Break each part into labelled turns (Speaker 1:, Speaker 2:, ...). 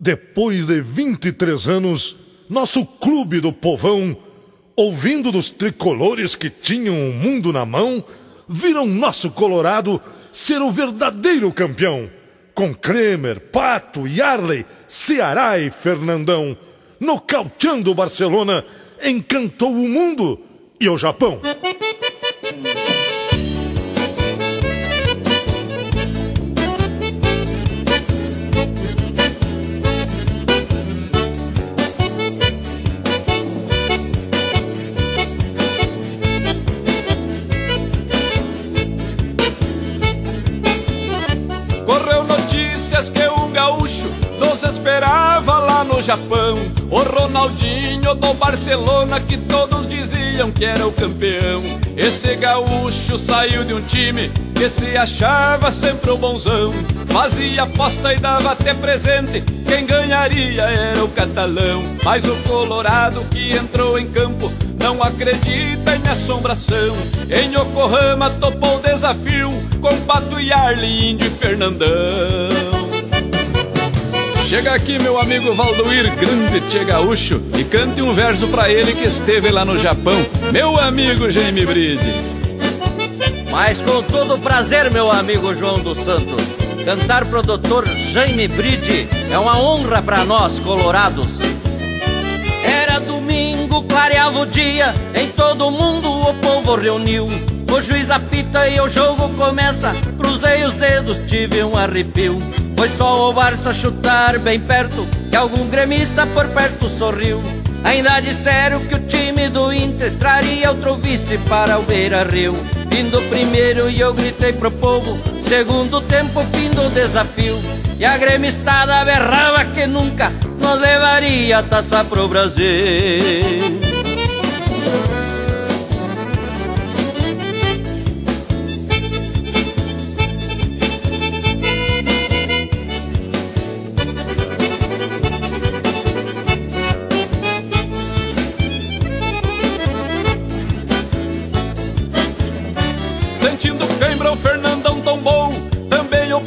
Speaker 1: Depois de 23 anos, nosso clube do povão, ouvindo dos tricolores que tinham o mundo na mão, viram nosso Colorado ser o verdadeiro campeão. Com Kremer, Pato, Yarley, Ceará e Fernandão, nocauteando o Barcelona, encantou o mundo e o Japão.
Speaker 2: Nos esperava lá no Japão. O Ronaldinho do Barcelona, que todos diziam que era o campeão. Esse gaúcho saiu de um time que se achava sempre o bonzão. Fazia aposta e dava até presente. Quem ganharia era o catalão. Mas o Colorado que entrou em campo não acredita em assombração. Em Yokohama topou o desafio com Pato Yarley, Índio e Fernandão. Chega aqui meu amigo Valdoir, grande tchê gaúcho, e cante um verso pra ele que esteve lá no Japão, meu amigo Jaime Bride.
Speaker 3: Mas com todo prazer, meu amigo João dos Santos, cantar pro doutor Jaime Bride é uma honra para nós, colorados. Era domingo, clareava o dia, em todo mundo o povo reuniu. O juiz apita e o jogo começa, cruzei os dedos, tive um arrepio. Foi só o Barça chutar bem perto, que algum gremista por perto sorriu. Ainda disseram que o time do Inter traria outro vice para o Beira Rio. Fim do primeiro e eu gritei pro povo, segundo tempo, fim do desafio. E a gremistada berrava que nunca nos levaria a taça pro Brasil.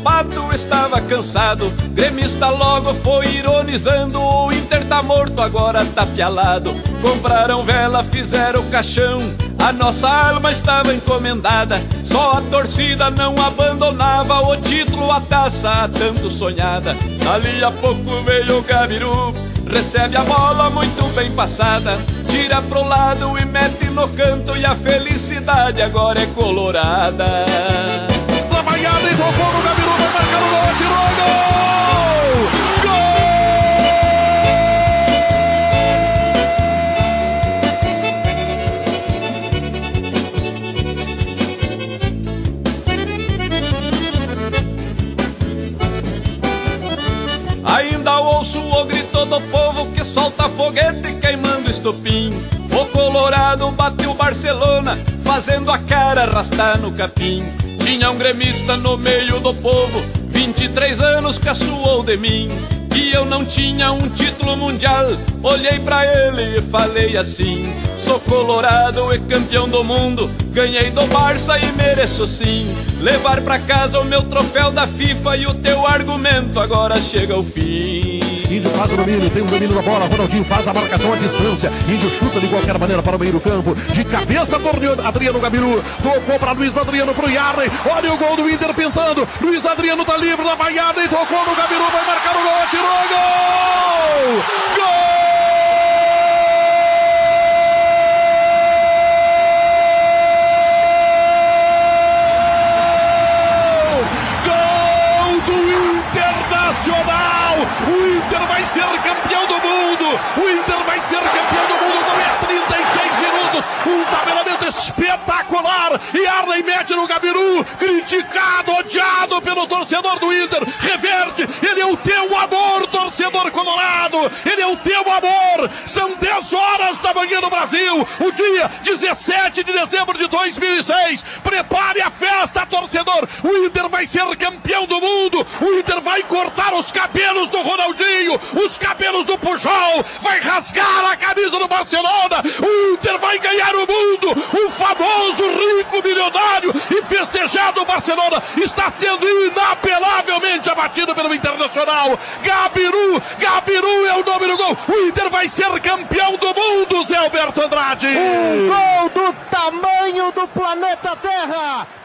Speaker 2: Pato estava cansado. Gremista logo foi ironizando. O Inter tá morto, agora tá pialado. Compraram vela, fizeram caixão. A nossa alma estava encomendada. Só a torcida não abandonava o título, a taça tanto sonhada. Dali a pouco veio o Gabiru. Recebe a bola muito bem passada. Tira pro lado e mete no canto. E a felicidade agora é colorada. Ainda ouço o grito do povo que solta foguete queimando estopim. O Colorado bateu Barcelona, fazendo a cara arrastar no capim. Tinha um gremista no meio do povo, 23 anos caçoou de mim. Que eu não tinha um título mundial, olhei pra ele e falei assim: Sou colorado e campeão do mundo, ganhei do Barça e mereço sim levar pra casa o meu troféu da FIFA e o teu argumento agora chega ao fim.
Speaker 4: Índio faz o domínio, tem o domínio da bola. Ronaldinho faz a marcação à distância. Índio chuta de qualquer maneira para o meio do campo. De cabeça, torneou Adriano Gabiru. Tocou para Luiz Adriano pro Yarley. Olha o gol do Inter pintando. Luiz Adriano tá livre da vaiada e tocou no Gabiru. Vai marcar o gol, atirou! Gol! Gol do Internacional! O Inter vai ser campeão do mundo! O Inter vai ser campeão do mundo! Não é 36 minutos! Espetacular! E Arley mete no Gabiru, criticado, odiado pelo torcedor do Inter. Reverte! Ele é o teu amor, torcedor colorado! Ele é o teu amor! São 10 horas da manhã no Brasil! O dia 17 de dezembro de 2006! Prepare a festa, torcedor! O Inter vai ser campeão do mundo! O Inter vai cortar os cabelos do Ronaldinho! Os cabelos do Pujol! Vai rasgar a camisa do Barcelona! O Inter vai Gabiru, Gabiru é o nome do gol. O Inter vai ser campeão do mundo, Zé Alberto Andrade.
Speaker 5: Um gol do tamanho do planeta Terra.